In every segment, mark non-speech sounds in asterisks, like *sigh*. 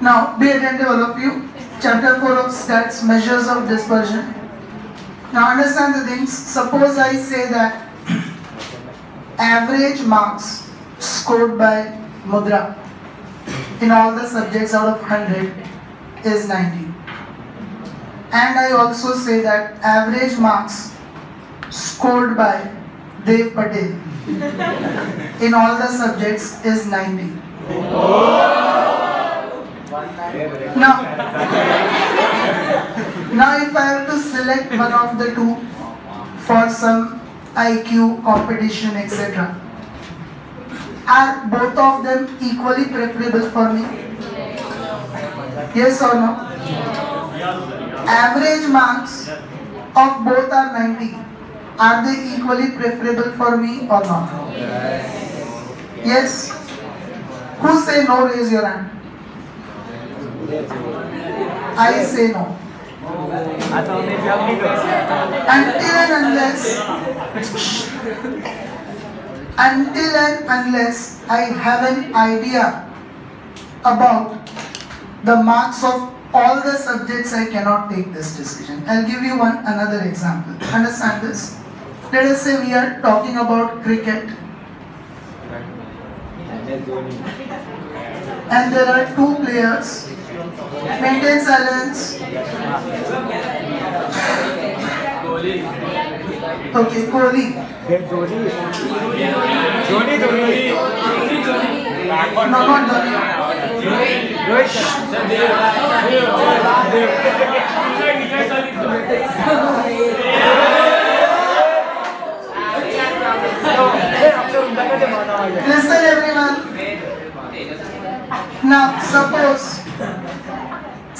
Now, be attentive all of you. Chapter 4 of stats, measures of dispersion. Now understand the things. Suppose I say that average marks scored by Mudra in all the subjects out of 100 is 90. And I also say that average marks scored by Dev Patel in all the subjects is 90. Now, *laughs* now if I have to select one of the two for some IQ competition etc. Are both of them equally preferable for me? Yes or no? Average marks of both are 90. Are they equally preferable for me or not? Yes? Who say no, raise your hand. I say no. Until and unless until and unless I have an idea about the marks of all the subjects I cannot take this decision. I'll give you one another example. Understand this? Let us say we are talking about cricket and there are two players. Maintain silence. Okay, Kohli. Dhoni. Dhoni, Dhoni. No, not Dhoni. Listen everyone. Now suppose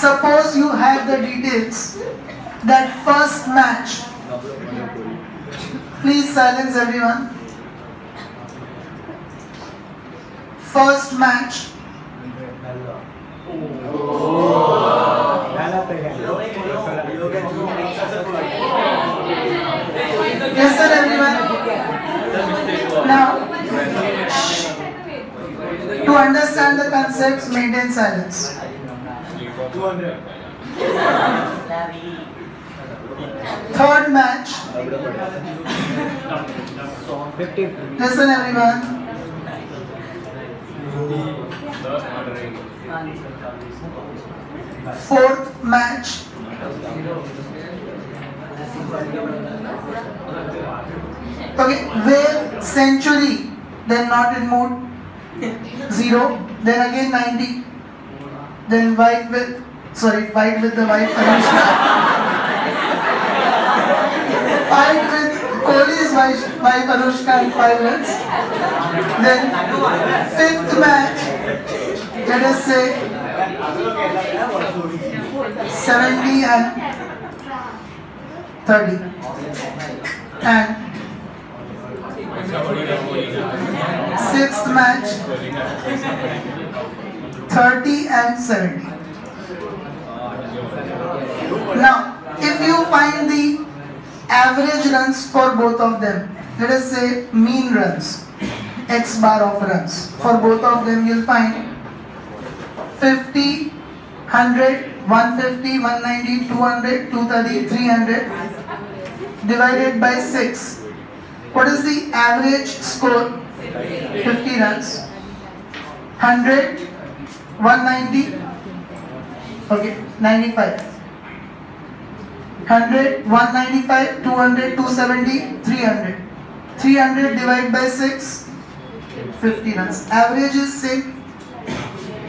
suppose you have the details that first match. Please silence everyone. First match Yes, sir, everyone. Now to understand the concepts maintain silence. Third match Listen everyone. Fourth match. Okay, where century, then not in mood. Zero, then again 90. Then white with, sorry, white with the white *laughs* Anushka. Fight with Kohli's wife, wife Anushka in five minutes. Then fifth match, let us say 70 and 30. And sixth match 30 and 70. Now, if you find the average runs for both of them, let us say mean runs, x bar of runs, for both of them you'll find 50, 100, 150, 190, 200, 230, 300 divided by 6. What is the average score? 50 runs. 100, 190, okay, 95. 100, 195, 200, 270, 300. 300 divided by 6, 50 runs. Average is same.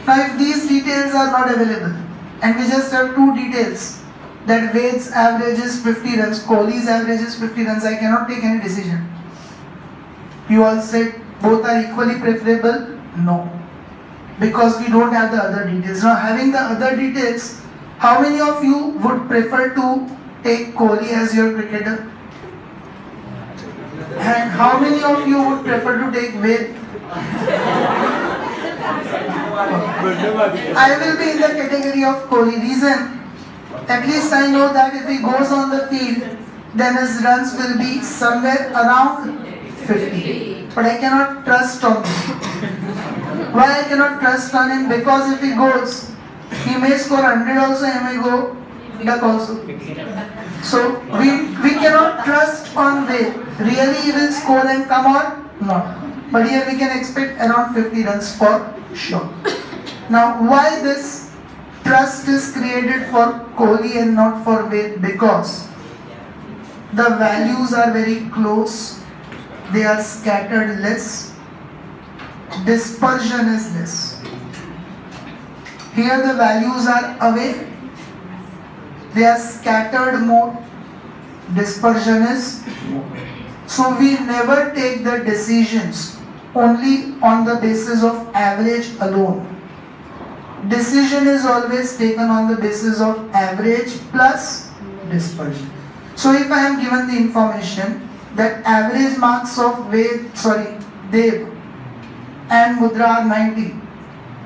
Now if these details are not available and we just have two details that Ved's average is 50 runs, Kohli's average is 50 runs, I cannot take any decision. You all said both are equally preferable? No. Because we don't have the other details. Now having the other details, how many of you would prefer to take Kohli as your cricketer? And how many of you would prefer to take Ved? *laughs* I will be in the category of Kohli. Reason, at least I know that if he goes on the field, then his runs will be somewhere around 50. But I cannot trust on him. Why I cannot trust on him? Because if he goes He may score 100 also, he may go duck also. So we, we cannot trust on Ved. Really he will score and come or not. But here we can expect around 50 runs for sure. Now why this trust is created for Kohli and not for Ved? Because the values are very close, they are scattered less, dispersion is this. Here the values are away, they are scattered more, dispersion is. So we never take the decisions only on the basis of average alone. Decision is always taken on the basis of average plus dispersion. So if I am given the information that average marks of Ved, sorry, Dev and Mudra are 90,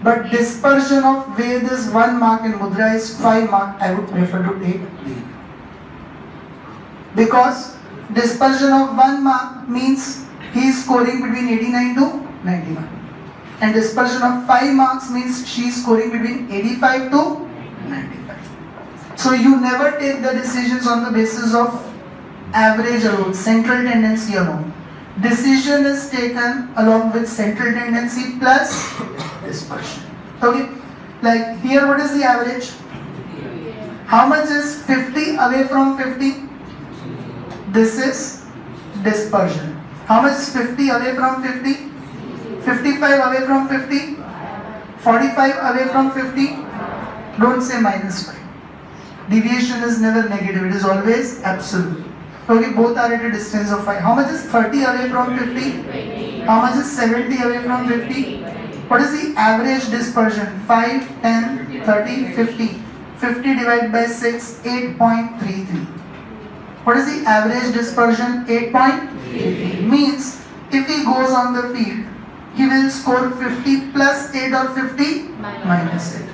but dispersion of Ved is 1 mark and Mudra is 5 mark, I would prefer to take. Because dispersion of 1 mark means he is scoring between 89 to 91. And dispersion of 5 marks means she is scoring between 85 to 95. So you never take the decisions on the basis of average alone, central tendency alone. Decision is taken along with central tendency plus dispersion. Okay, like here what is the average? How much is 50 away from 50? This is dispersion. How much is 50 away from 50? 55 away from 50? 45 away from 50? Don't say minus 5. Deviation is never negative, it is always absolute. Okay, both are at a distance of 5. How much is 30 away from 50? How much is 70 away from 50? What is the average dispersion? 5, 10, 30, 50. 50 divided by 6, 8.33. What is the average dispersion? 8.33. Means if he goes on the field, he will score 50 plus 8 or 50 minus 8.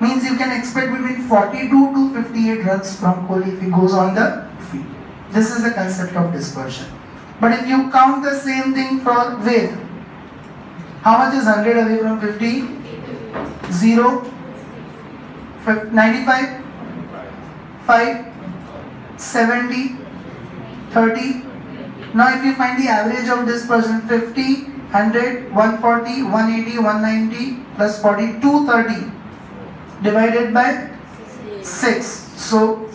Means you can expect between 42 to 58 runs from Kohli if he goes on the field. This is the concept of dispersion. But if you count the same thing for Ved, how much is 100 away from 50? 0, 95, 5, 70, 30. Now if you find the average of dispersion 50, 100, 140, 180, 190 plus 40, 230 divided by 6. So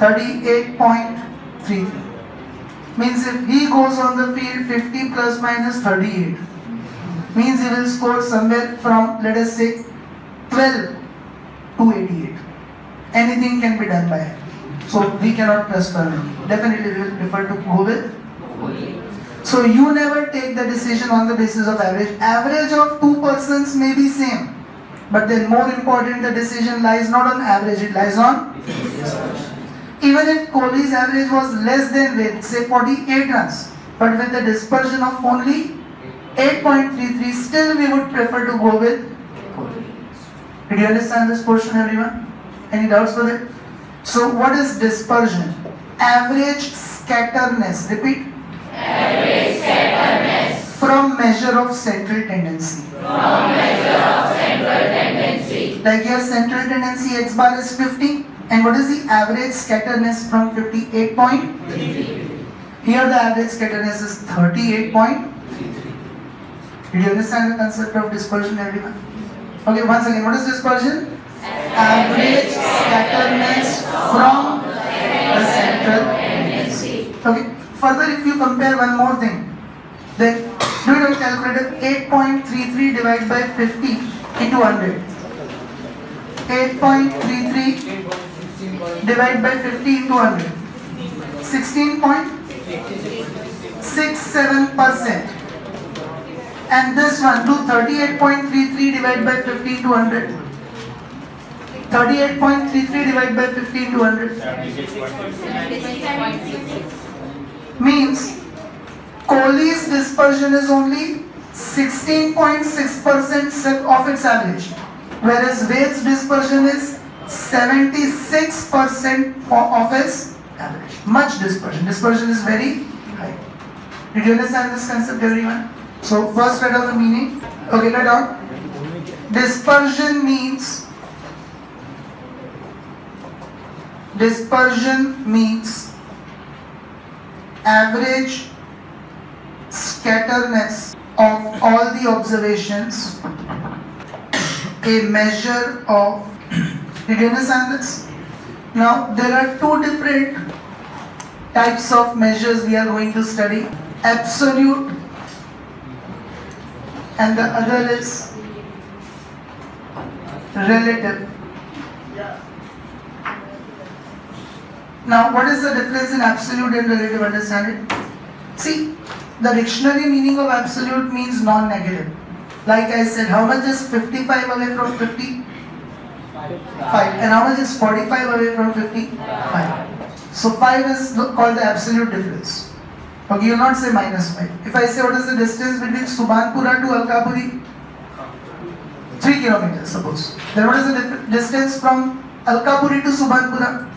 38.33 means if he goes on the field 50 plus minus 38 means he will score somewhere from let us say 12 to 88 anything can be done by him. So we cannot trust him. Definitely we will prefer to go with so you never take the decision on the basis of average. Average of two persons may be same. But then more important the decision lies not on average it lies on even if Kohli's average was less than with say 48 runs, but with a dispersion of only 8.33, still we would prefer to go with Kohli. Did you understand this portion everyone? Any doubts with it? So what is dispersion? Average scatterness. Repeat. Average scatterness From measure of central tendency. from measure of central tendency. Like here central tendency x bar is 50 and what is the average scatterness from 58.33? Here the average scatterness is 38.33. Did you understand the concept of dispersion everyone? Okay, once again, what is dispersion? Average scatterness from the central tendency. Okay, further if you compare one more thing, then do it on calculator 8.33 divided by 50 into 100. 8.33 divided by 50 into 100. 16.67 percent. And this one, do 38.33 divided by 50 into 100. 38.33 divided by 50 into 100 means Kohli's dispersion is only 16.6 percent of its average, whereas Ved's dispersion is 76 percent of its average. Much dispersion. Dispersion is very high. Did you understand this concept, everyone? So first write down the meaning. Okay, write down. dispersion means dispersion means average scatterness of all the observations a measure of understand this now there are two different types of measures we are going to study. Absolute. And the other is relative. Now what is the difference in absolute and relative understand it see the dictionary meaning of absolute means non-negative. Like I said how much is 55 away from 50 5 and how much is 45 away from 50 5 so 5 is called the absolute difference. Okay you will not say minus 5 if I say what is the distance between Subhanpura to Alkapuri? 3 kilometers suppose. Then what is the distance from Alkapuri to Subhanpura?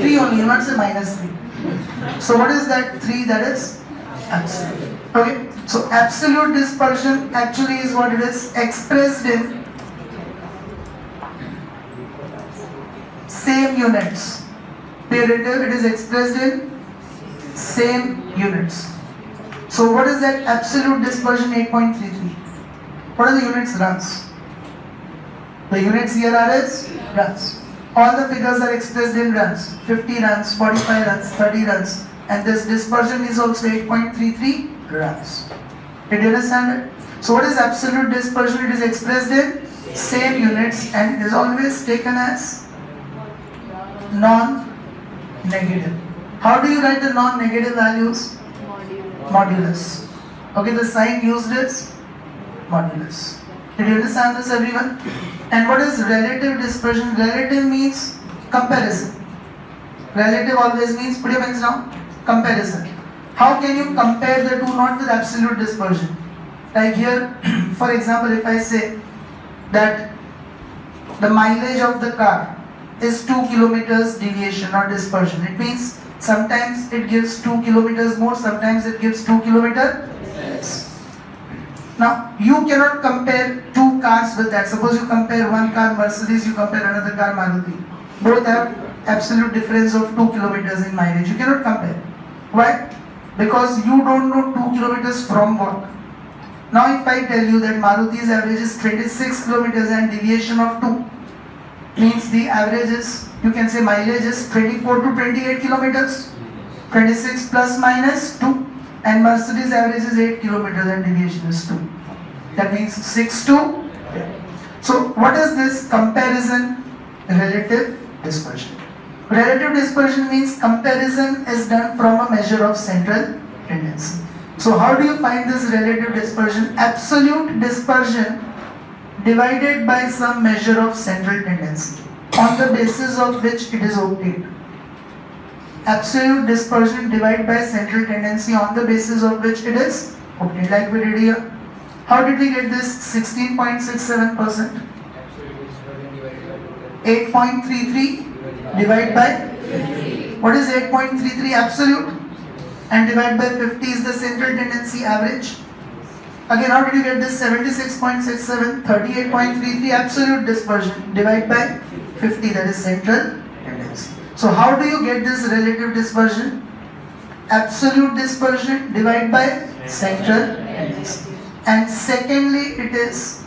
3 only you will not say minus 3 so what is that 3 that is? Absolute. Okay so absolute dispersion actually is what it is expressed in same units. It is expressed in same units. So what is that absolute dispersion 8.33? What are the units runs? The units here are as runs. All the figures are expressed in runs. 50 runs, 45 runs, 30 runs. And this dispersion is also 8.33 runs. Did you understand it? So what is absolute dispersion? It is expressed in same units and it is always taken as non-negative. How do you write the non-negative values? Modulus. Okay, the sign used is modulus. Did you understand this everyone? And what is relative dispersion? Relative means comparison. Relative always means, put your pens down, comparison. How can you compare the two not with absolute dispersion? Like here, *clears throat* for example, if I say that the mileage of the car is 2 kilometers deviation or dispersion. It means sometimes it gives 2 kilometers more, sometimes it gives 2 kilometers less. Now, you cannot compare two cars with that. Suppose you compare one car Mercedes, you compare another car Maruti. Both have absolute difference of 2 kilometers in mileage. You cannot compare. Why? Because you don't know 2 kilometers from what. Now, if I tell you that Maruti's average is 26 kilometers and deviation of 2, means the average is you can say mileage is 24 to 28 kilometers. 26 plus minus 2 and Mercedes average is 8 kilometers and deviation is 2 that means 6 to so what is this comparison relative dispersion? Relative dispersion means comparison is done from a measure of central tendency. So how do you find this relative dispersion? Absolute dispersion divided by some measure of central tendency on the basis of which it is obtained. Absolute dispersion divided by central tendency on the basis of which it is obtained. Like we did here. How did we get this 16.67%? 8.33 divided by 50. What is 8.33 absolute? And divided by 50 is the central tendency average. Again, how did you get this 76.67, 38.33 absolute dispersion divided by 50 that is central tendency. So how do you get this relative dispersion? Absolute dispersion divided by central tendency. And secondly, it is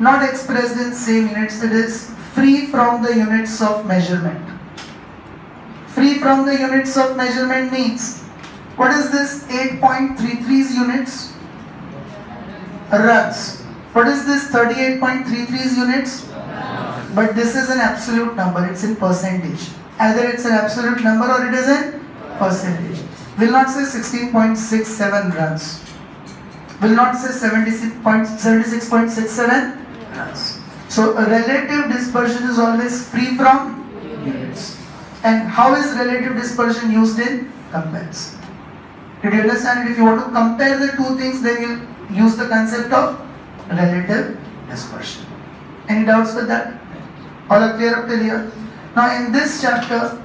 not expressed in same units, it is free from the units of measurement. Free from the units of measurement means, what is this 8.33's units? Runs. What is this 38.33 units? But this is an absolute number, it's in percentage. Either it's an absolute number or it is in percentage. Will not say 16.67 runs. Will not say 76.67 runs. So relative dispersion is always free from units. And how is relative dispersion used in comparison? Did you understand? If you want to compare the two things, then you use the concept of relative dispersion. Any doubts with that? All are clear up till here? Now in this chapter,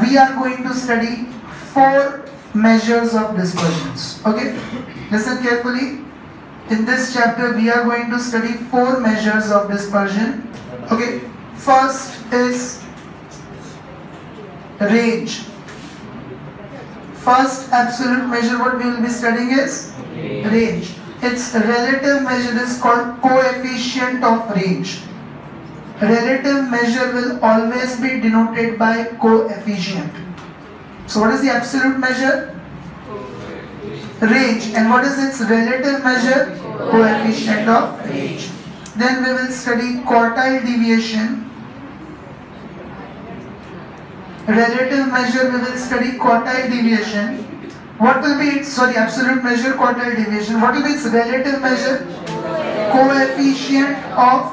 we are going to study four measures of dispersions. Okay? Listen carefully. in this chapter we are going to study four measures of dispersion. Okay, first is range. First absolute measure what we will be studying is range. Its relative measure is called coefficient of range. Relative measure will always be denoted by coefficient. So what is the absolute measure? Range. And what is its relative measure? Coefficient of range. Then we will study quartile deviation. Relative measure we will study quartile deviation. What will be its, sorry, absolute measure quartile deviation. What will be its relative measure? Coefficient of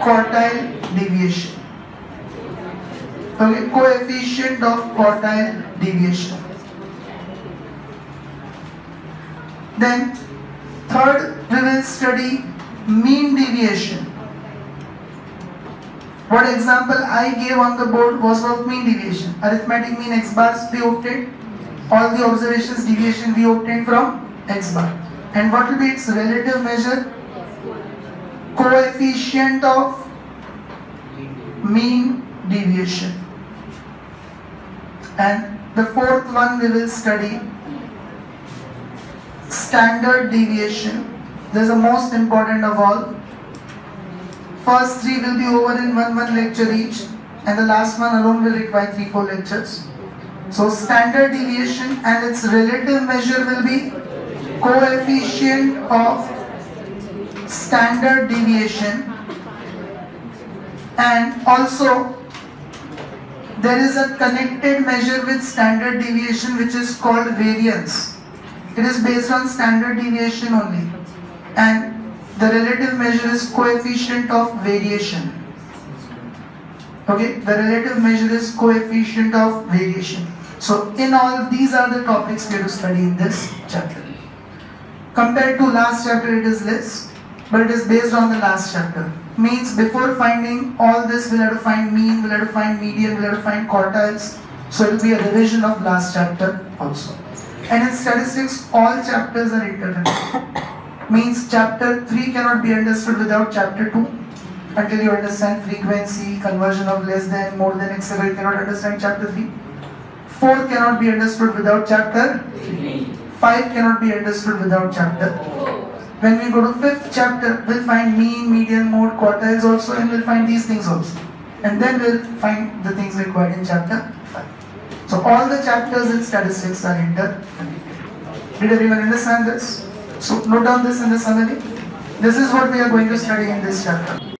quartile deviation. Okay, coefficient of quartile deviation. Then third we will study mean deviation. What example I gave on the board was of mean deviation. Arithmetic mean x bars we obtained. All the observations deviation we obtained from x bar. And what will be its relative measure? Coefficient of mean deviation. And the fourth one we will study standard deviation. This is the most important of all. First three will be over in one one lecture each, and the last one alone will require three four lectures. So standard deviation and its relative measure will be coefficient of standard deviation and also there is a connected measure with standard deviation which is called variance. It is based on standard deviation only and the relative measure is coefficient of variation. Okay, the relative measure is coefficient of variation. So in all these are the topics we have to study in this chapter. Compared to last chapter it is less but it is based on the last chapter. Means before finding all this we'll have to find mean, we'll have to find median, we'll have to find quartiles. So it will be a revision of last chapter also. And in statistics all chapters are interconnected means chapter 3 cannot be understood without chapter 2 until you understand frequency, conversion of less than, more than, etc. You cannot understand chapter 3. 4 cannot be understood without chapter 5 cannot be understood without chapter When we go to 5th chapter, we'll find mean, median, mode, quartiles also and we'll find these things also. And then we'll find the things required in chapter 5. So all the chapters in statistics are interconnected. Did everyone understand this? So note down this in the summary. This is what we are going to study in this chapter.